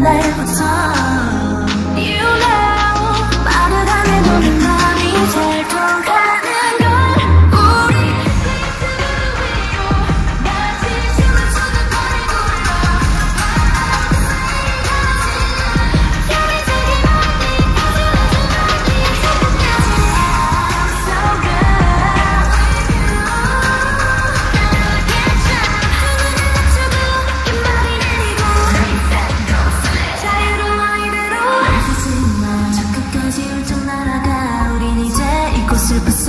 name of time